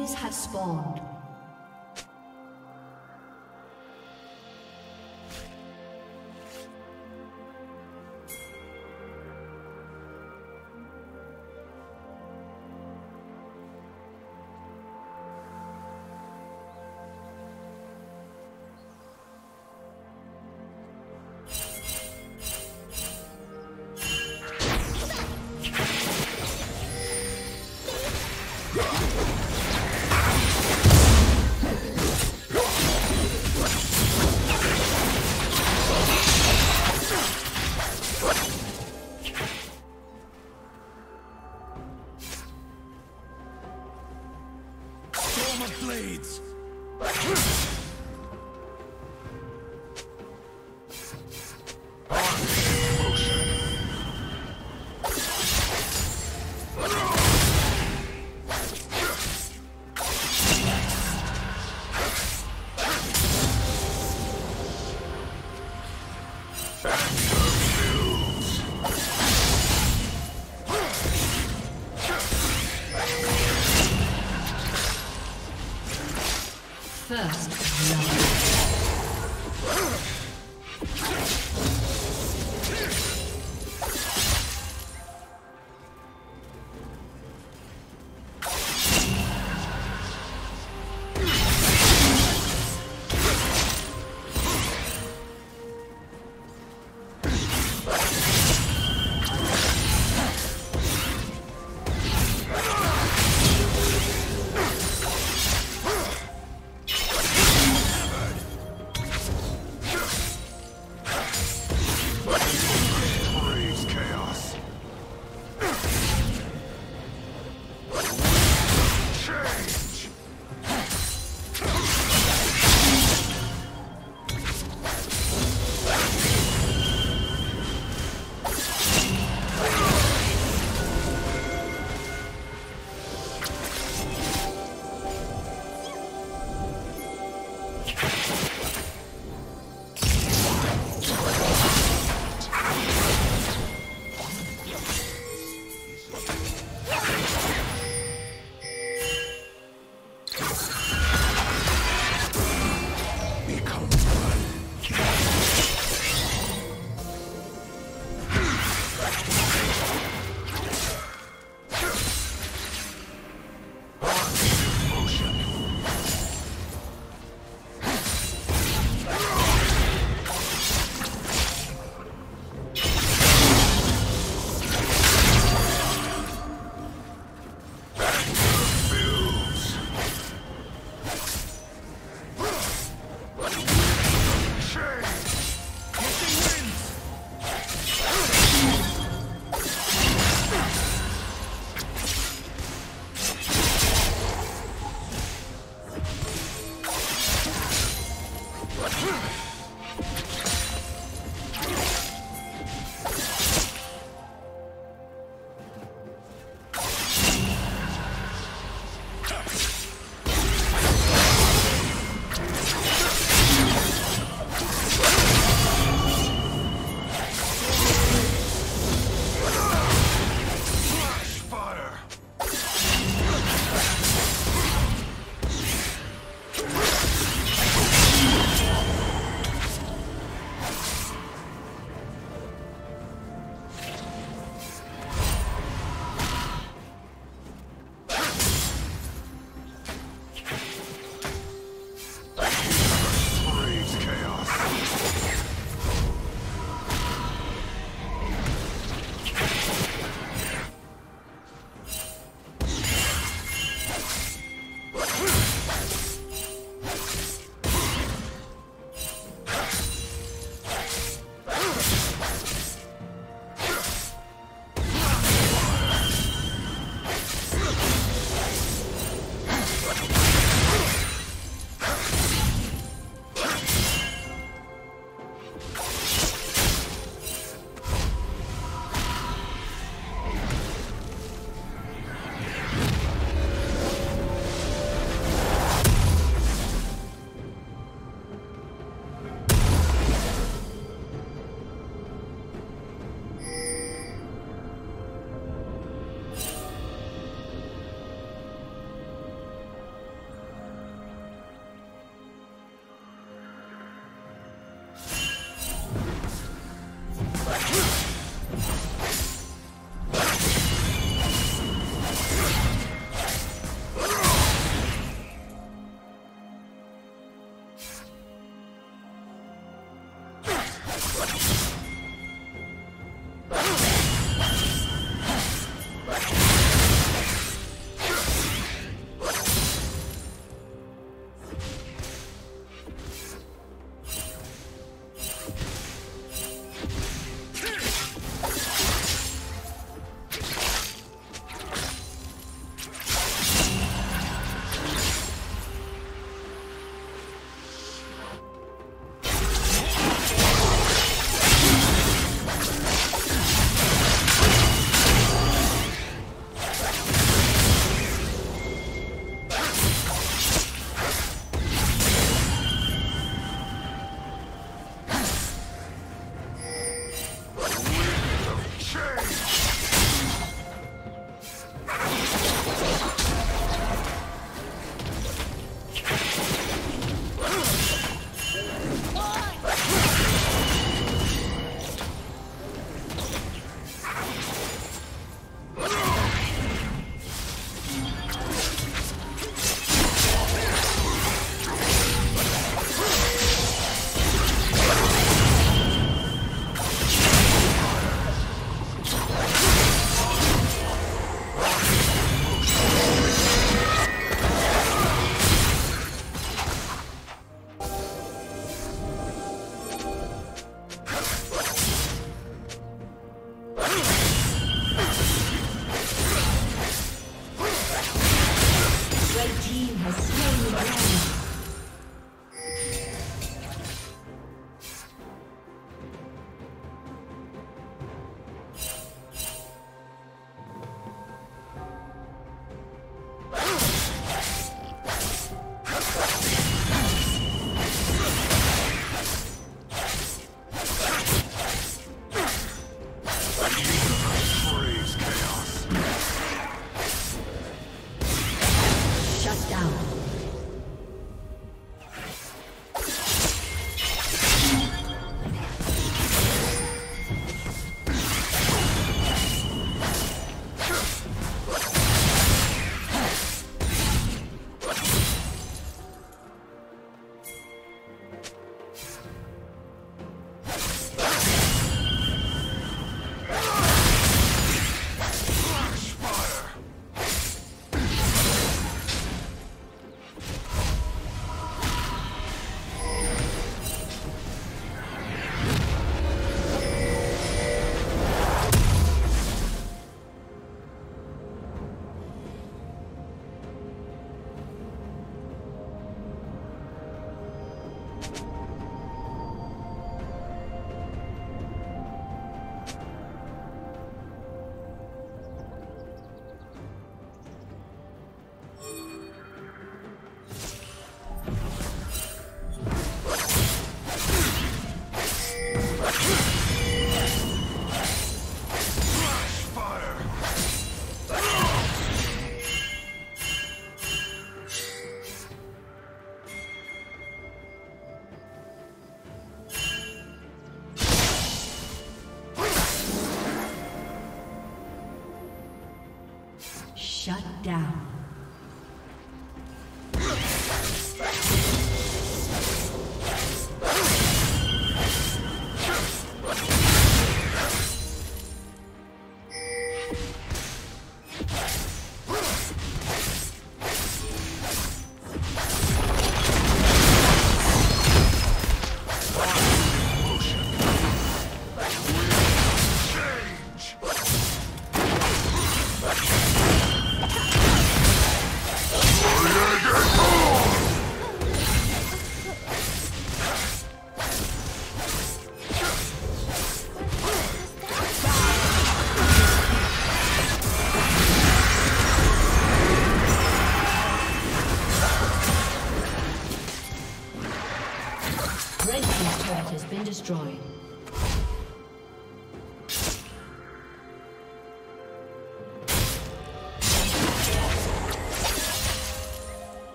Minions have spawned. First love.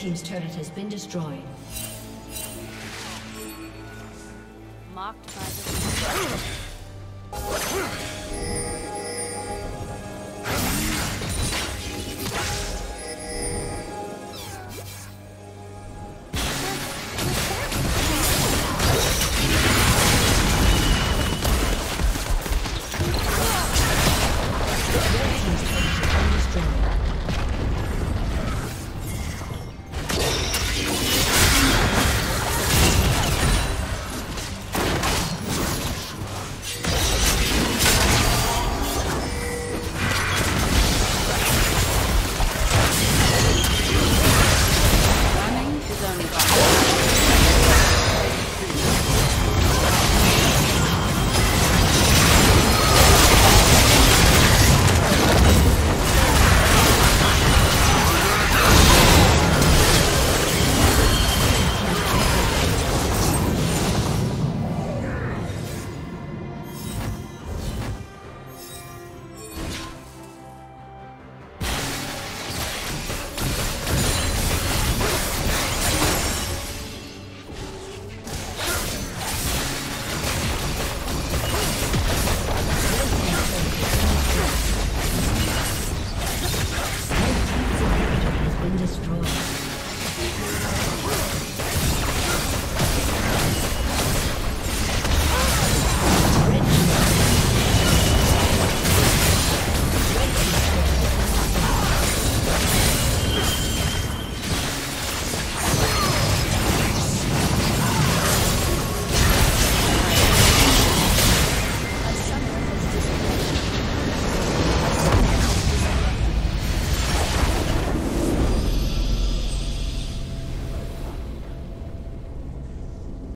Team's turret has been destroyed. Mocked by the...